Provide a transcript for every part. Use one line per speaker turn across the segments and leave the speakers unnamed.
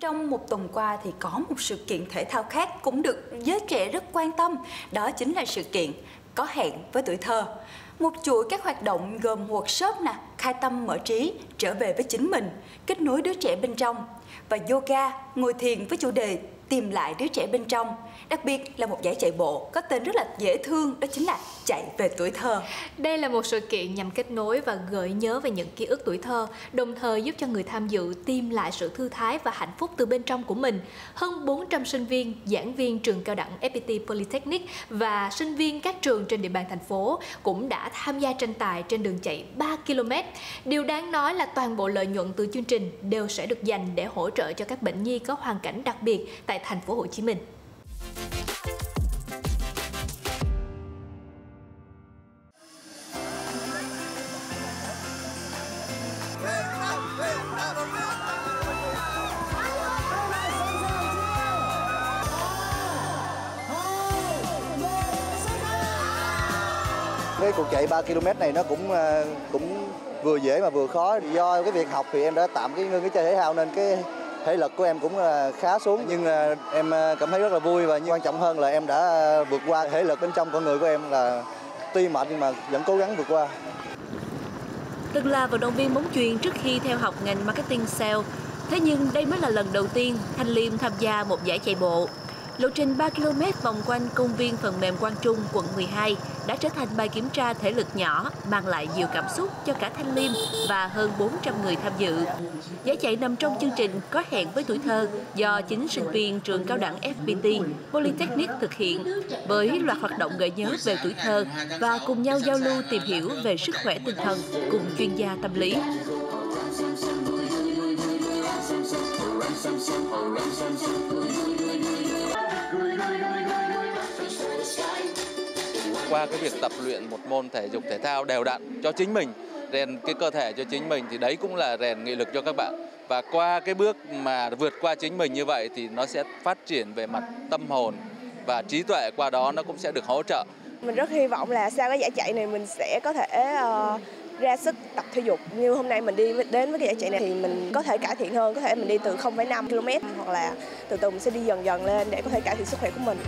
Trong một tuần qua thì có một sự kiện thể thao khác cũng được giới trẻ rất quan tâm, đó chính là sự kiện có hẹn với tuổi thơ. Một chuỗi các hoạt động gồm workshop nè, khai tâm mở trí, trở về với chính mình, kết nối đứa trẻ bên trong và yoga, ngồi thiền với chủ đề tìm lại đứa trẻ bên trong đặc biệt là một giải chạy bộ có tên rất là dễ thương đó chính là chạy về tuổi thơ.
Đây là một sự kiện nhằm kết nối và gợi nhớ về những ký ức tuổi thơ đồng thời giúp cho người tham dự tìm lại sự thư thái và hạnh phúc từ bên trong của mình. Hơn 400 sinh viên giảng viên trường cao đẳng FPT Polytechnic và sinh viên các trường trên địa bàn thành phố cũng đã tham gia tranh tài trên đường chạy 3 km điều đáng nói là toàn bộ lợi nhuận từ chương trình đều sẽ được dành để hỗ hỗ trợ cho các bệnh nhi có hoàn cảnh đặc biệt tại thành phố Hồ Chí Minh.
Cái cuộc chạy 3 km này nó cũng ờ, cũng vừa dễ mà vừa khó do cái việc học thì em đã tạm cái ngưng cái chơi thể thao nên cái thể lực của em cũng ờ, khá xuống nhưng ờ, em ờ, cảm thấy rất là vui và quan trọng hơn là em đã vượt qua thể lực bên trong con người của em là tuy mệt nhưng mà vẫn cố gắng vượt qua.
Từng là vận động viên bóng chuyền trước khi theo học ngành marketing sale, thế nhưng đây mới là lần đầu tiên Thanh Liêm tham gia một giải chạy bộ. Lộ trình 3 km vòng quanh công viên phần mềm Quang Trung, quận 12 đã trở thành bài kiểm tra thể lực nhỏ mang lại nhiều cảm xúc cho cả Thanh Liêm và hơn 400 người tham dự. Giải chạy nằm trong chương trình Có hẹn với tuổi thơ do chính sinh viên trường cao đẳng FPT Polytechnic thực hiện với loạt hoạt động gợi nhớ về tuổi thơ và cùng nhau giao lưu tìm hiểu về sức khỏe tinh thần cùng chuyên gia tâm lý.
Qua cái việc tập luyện một môn thể dục thể thao đều đặn cho chính mình rèn cái cơ thể cho chính mình thì đấy cũng là rèn nghị lực cho các bạn. Và qua cái bước mà vượt qua chính mình như vậy thì nó sẽ phát triển về mặt tâm hồn và trí tuệ qua đó nó cũng sẽ được hỗ trợ.
Mình rất hy vọng là sau cái giải chạy này mình sẽ có thể uh, ra sức tập thể dục. Như hôm nay mình đi đến với cái giải chạy này thì mình có thể cải thiện hơn có thể mình đi từ 0,5 km hoặc là từ từ mình sẽ đi dần dần lên để có thể cải thiện sức khỏe của mình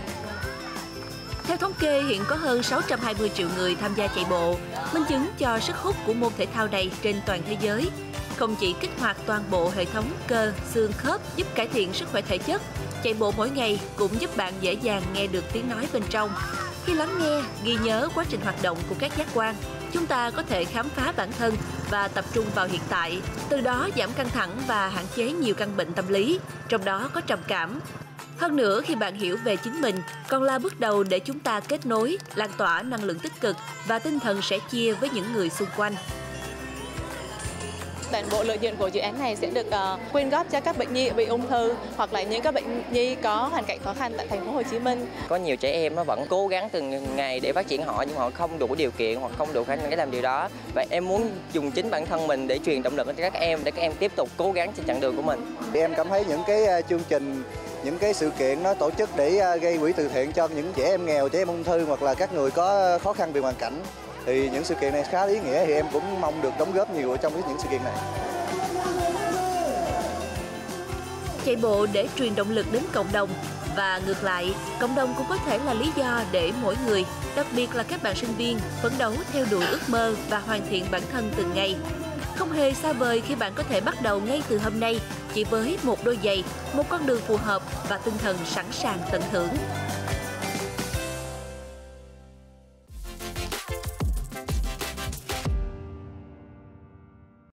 theo thống kê, hiện có hơn 620 triệu người tham gia chạy bộ, minh chứng cho sức hút của môn thể thao này trên toàn thế giới. Không chỉ kích hoạt toàn bộ hệ thống cơ, xương khớp giúp cải thiện sức khỏe thể chất, chạy bộ mỗi ngày cũng giúp bạn dễ dàng nghe được tiếng nói bên trong. Khi lắng nghe, ghi nhớ quá trình hoạt động của các giác quan, chúng ta có thể khám phá bản thân và tập trung vào hiện tại, từ đó giảm căng thẳng và hạn chế nhiều căn bệnh tâm lý, trong đó có trầm cảm, hơn nữa khi bạn hiểu về chính mình còn là bước đầu để chúng ta kết nối, lan tỏa năng lượng tích cực và tinh thần sẽ chia với những người xung quanh
toàn bộ lợi nhuận của dự án này sẽ được uh, quyên góp cho các bệnh nhi bị ung thư hoặc là những các bệnh nhi có hoàn cảnh khó khăn tại thành phố Hồ Chí Minh.
Có nhiều trẻ em nó vẫn cố gắng từng ngày để phát triển họ nhưng họ không đủ điều kiện hoặc không đủ khả năng để làm điều đó. Và em muốn dùng chính bản thân mình để truyền động lực cho các em để các em tiếp tục cố gắng trên chặng đường của mình.
Em cảm thấy những cái ờ, chương trình những cái sự kiện nó tổ chức để à, gây quỹ từ thiện cho những trẻ em nghèo, trẻ em ung thư hoặc là các người có khó khăn về hoàn cảnh. Thì những sự kiện này khá ý nghĩa thì em cũng mong được đóng góp nhiều trong những sự kiện này.
Chạy bộ để truyền động lực đến cộng đồng. Và ngược lại, cộng đồng cũng có thể là lý do để mỗi người, đặc biệt là các bạn sinh viên, phấn đấu theo đuổi ước mơ và hoàn thiện bản thân từng ngày không hề xa vời khi bạn có thể bắt đầu ngay từ hôm nay chỉ với một đôi giày, một con đường phù hợp và tinh thần sẵn sàng tận hưởng.